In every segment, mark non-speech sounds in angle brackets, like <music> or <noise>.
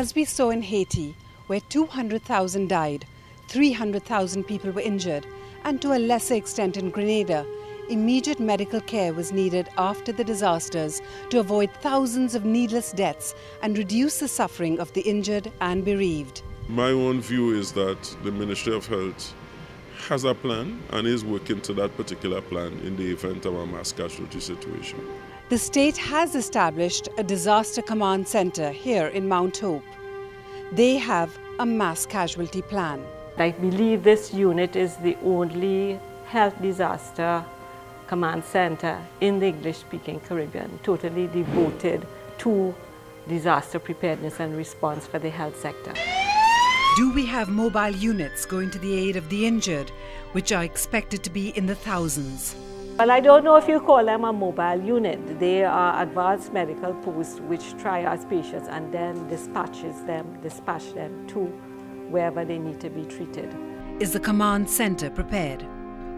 As we saw in Haiti, where 200,000 died, 300,000 people were injured, and to a lesser extent in Grenada, immediate medical care was needed after the disasters to avoid thousands of needless deaths and reduce the suffering of the injured and bereaved. My own view is that the Ministry of Health has a plan and is working to that particular plan in the event of a mass casualty situation. The state has established a disaster command center here in Mount Hope. They have a mass casualty plan. I believe this unit is the only health disaster command center in the English-speaking Caribbean, totally devoted to disaster preparedness and response for the health sector. Do we have mobile units going to the aid of the injured, which are expected to be in the thousands? Well, I don't know if you call them a mobile unit. They are advanced medical posts which triage patients and then dispatches them, dispatch them to wherever they need to be treated. Is the command center prepared?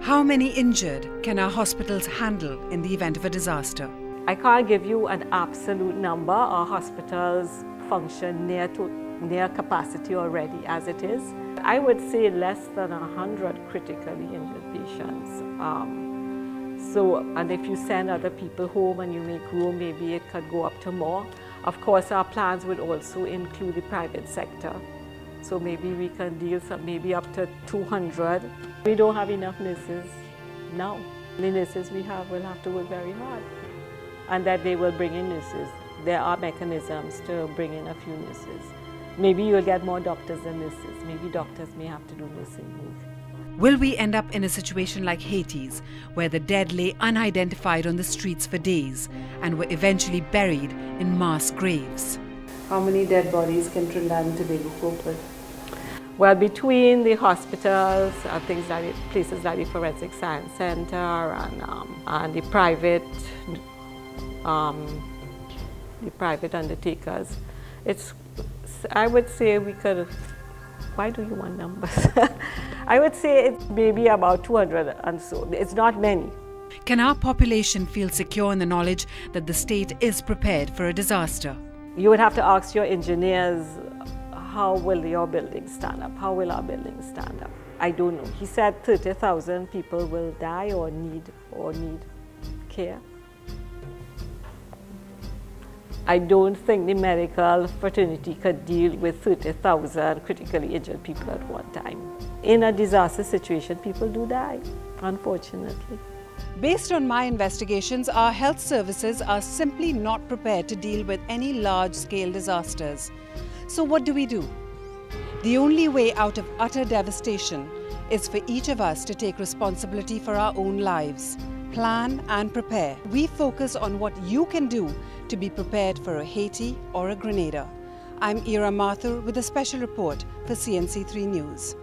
How many injured can our hospitals handle in the event of a disaster? I can't give you an absolute number. Our hospitals function near to near capacity already as it is. I would say less than 100 critically injured patients. Um, so, and if you send other people home and you make room, maybe it could go up to more. Of course, our plans would also include the private sector. So maybe we can deal some, maybe up to 200. We don't have enough nurses now. The nurses we have will have to work very hard. And that they will bring in nurses. There are mechanisms to bring in a few nurses. Maybe you'll get more doctors than nurses. Maybe doctors may have to do nursing. Will we end up in a situation like Haiti's, where the dead lay unidentified on the streets for days and were eventually buried in mass graves? How many dead bodies can Trinidad and Tobago cope with? Well, between the hospitals and things like it, places like the Forensic Science Center and, um, and the private, um, the private undertakers, it's, I would say we could, why do you want numbers? <laughs> I would say it's maybe about 200 and so. It's not many. Can our population feel secure in the knowledge that the state is prepared for a disaster? You would have to ask your engineers, how will your building stand up? How will our building stand up? I don't know. He said 30,000 people will die or need or need care. I don't think the medical fraternity could deal with 30,000 critically injured people at one time. In a disaster situation, people do die, unfortunately. Based on my investigations, our health services are simply not prepared to deal with any large scale disasters. So, what do we do? The only way out of utter devastation is for each of us to take responsibility for our own lives plan and prepare. We focus on what you can do to be prepared for a Haiti or a Grenada. I'm Ira Mathur with a special report for CNC3 News.